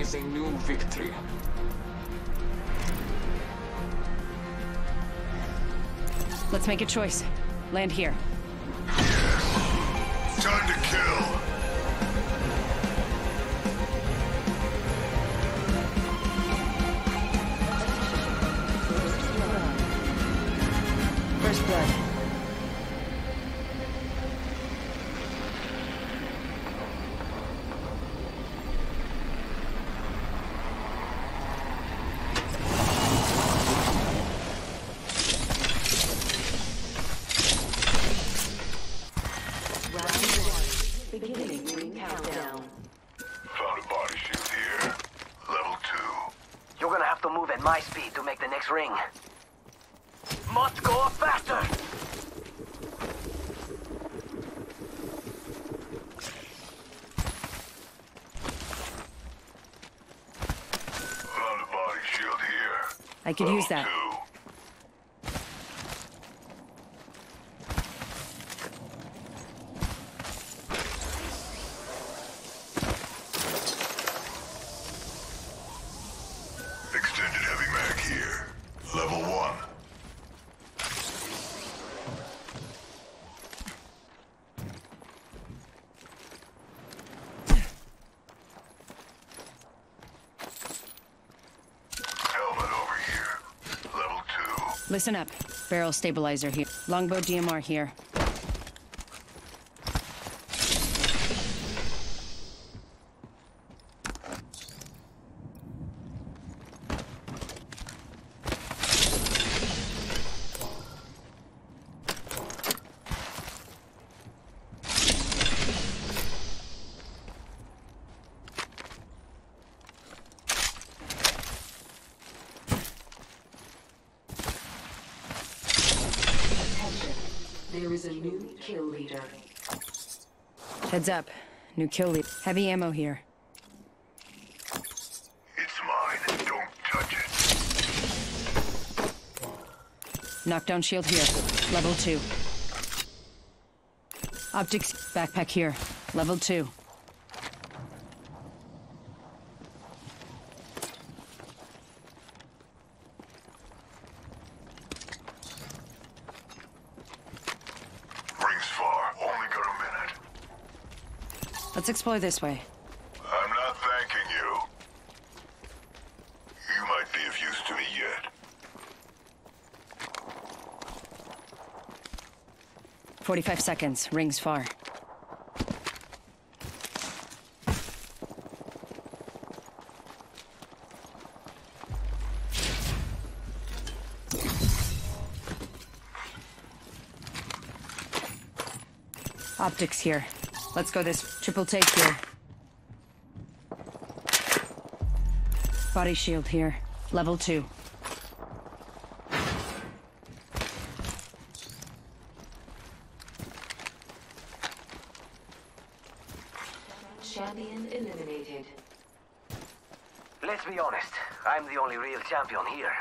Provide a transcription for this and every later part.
is a new victory. Let's make a choice. Land here. Ring. Must go faster! Found a body shield here. I could Level use that. Two. Extended heavy mag here. Level one. Helmet over here. Level two. Listen up. Barrel stabilizer here. Longbow DMR here. Heads up. New kill lead. Heavy ammo here. It's mine. Don't touch it. Knockdown shield here. Level 2. Optics backpack here. Level 2. Rings far. Only got a minute. Let's explore this way. I'm not thanking you. You might be of use to me yet. 45 seconds. Rings far. Optics here. Let's go this triple take here. Body shield here. Level 2. Champion eliminated. Let's be honest, I'm the only real champion here.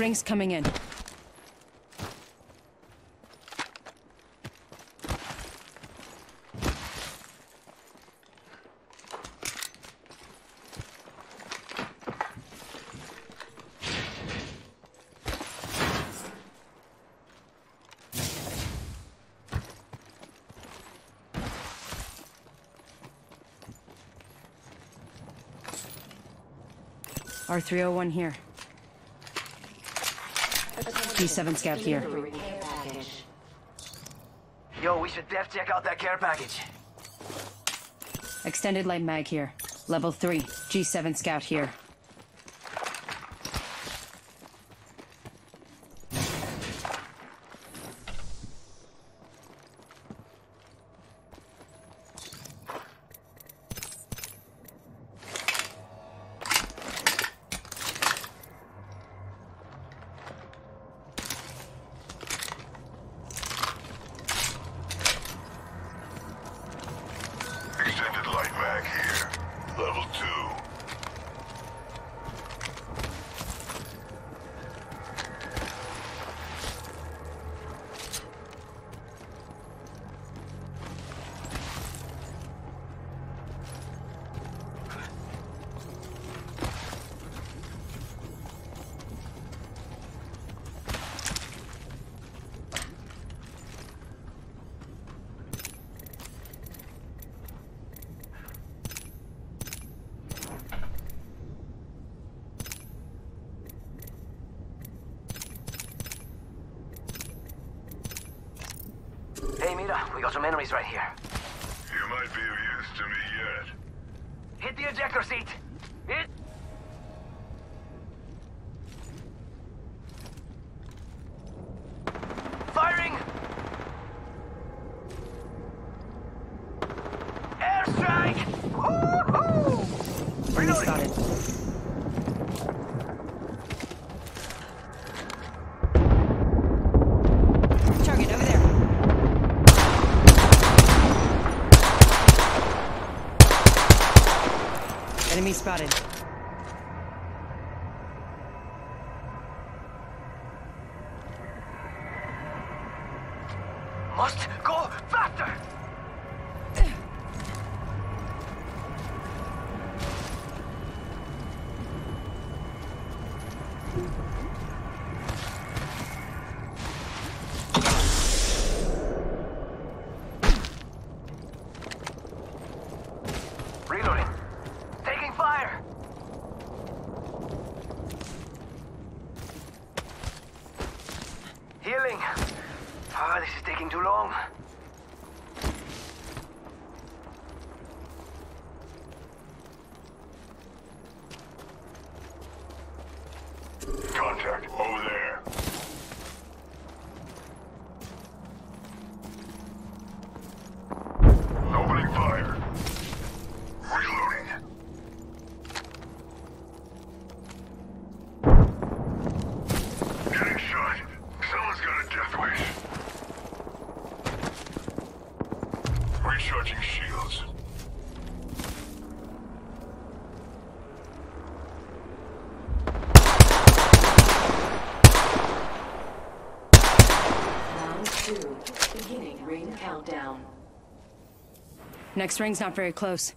Rings coming in. R301 here. G7 scout here. Delivering care package. Yo, we should def check out that care package. Extended light mag here. Level 3. G7 scout here. Extended light mag here. Level two. Got some enemies right here. You might be of use to me yet. Hit the ejector seat. Hit. Firing. Airstrike. Woohoo! Enemy Reloading. spotted. Target over there. Enemy spotted. Must go faster. Reloading. Taking fire. Healing. Ah, this is taking too long. Contact over there. Opening fire. Reloading. Getting shot. Someone's got a death wish. Recharging shields. Round two. Beginning ring countdown. Next ring's not very close.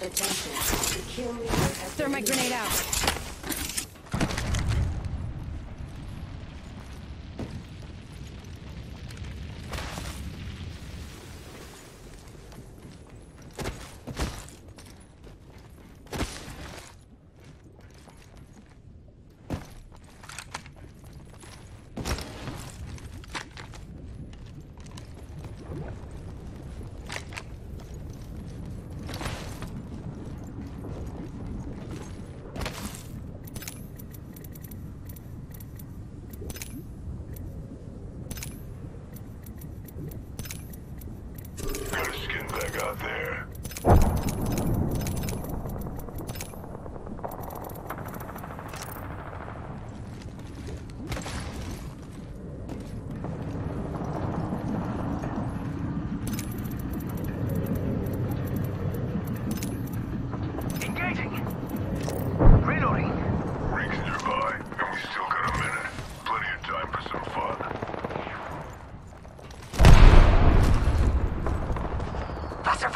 Attention. The kill leader has Throw my been grenade out. Bag out there. Engaging. Reloading. Ring's nearby, and we still got a minute. Plenty of time for some fun. Faster, faster, faster.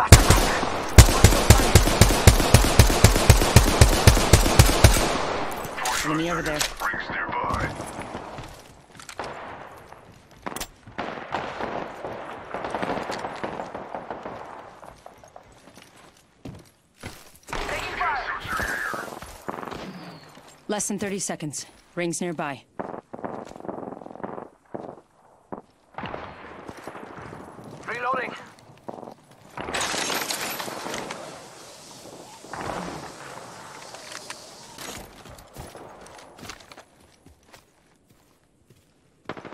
Enemy over there. Less than 30 seconds. Ring's nearby. Reloading.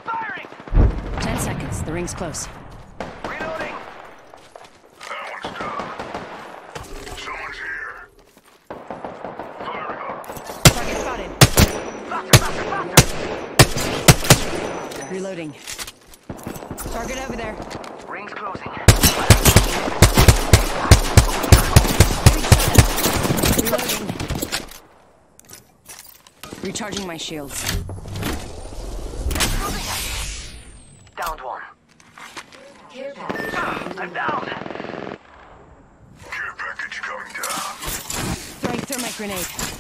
Firing. 10 seconds. The ring's close. Reloading. That one's done. Someone's here. Firing up. Target spotted. Faster, faster, faster. Reloading. Target over there. Ring's closing. Reloading. Recharging my shields. Downed one. Care package. I'm down. Care package coming down. Throwing thermite grenade. Grenade.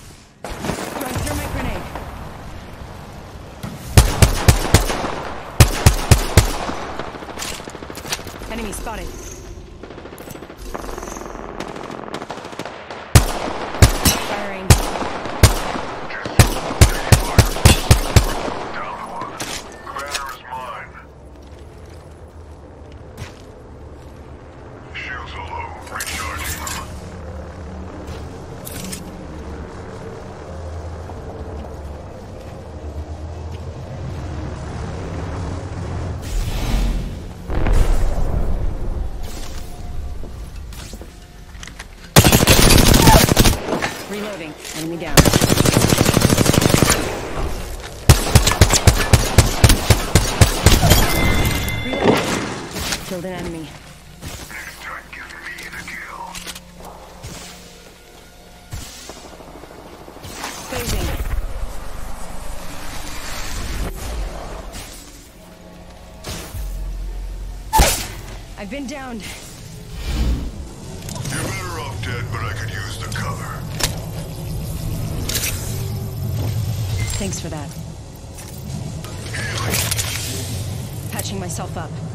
Enemy down. Killed an enemy. I've been downed. Thanks for that. Patching myself up.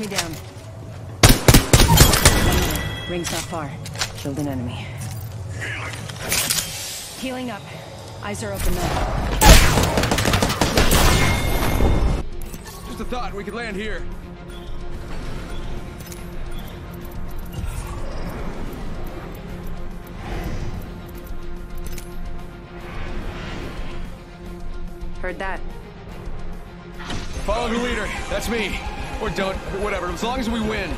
Enemy down. Ring's not far. Killed an enemy. Healing up. Eyes are open now. Just a thought, we could land here. Heard that. Follow the leader. That's me. Or don't. Whatever. As long as we win.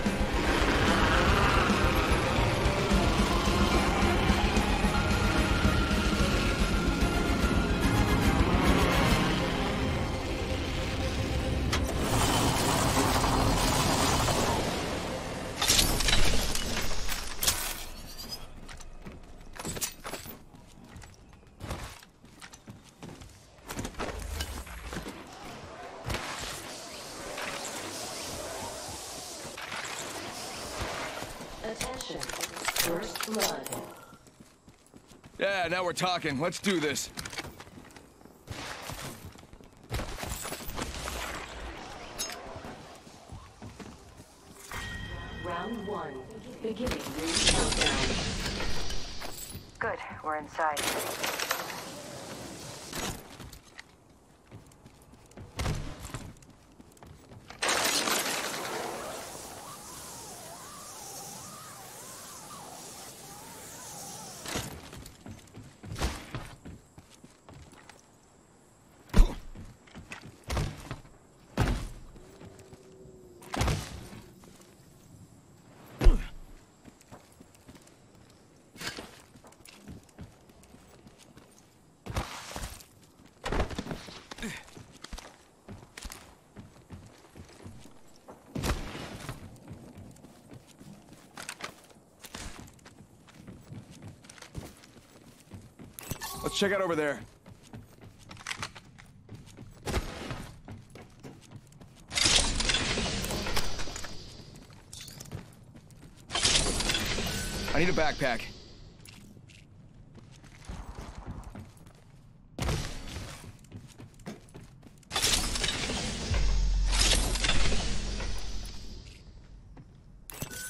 Yeah, now we're talking. Let's do this. Let's check out over there. I need a backpack.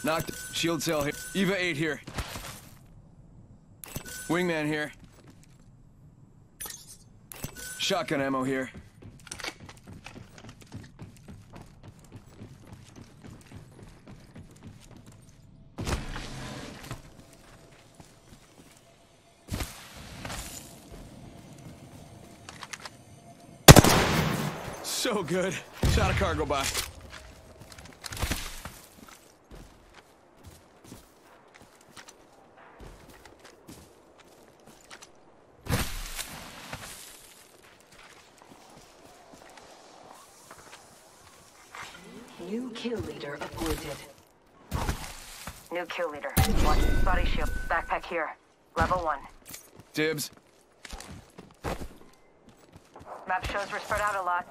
Knocked. Shield cell here. Eva 8 here. Wingman here. Shotgun ammo here. So good. Shot a cargo by. New kill New kill leader. Body shield. Backpack here. Level one. Dibs. Map shows we're spread out a lot.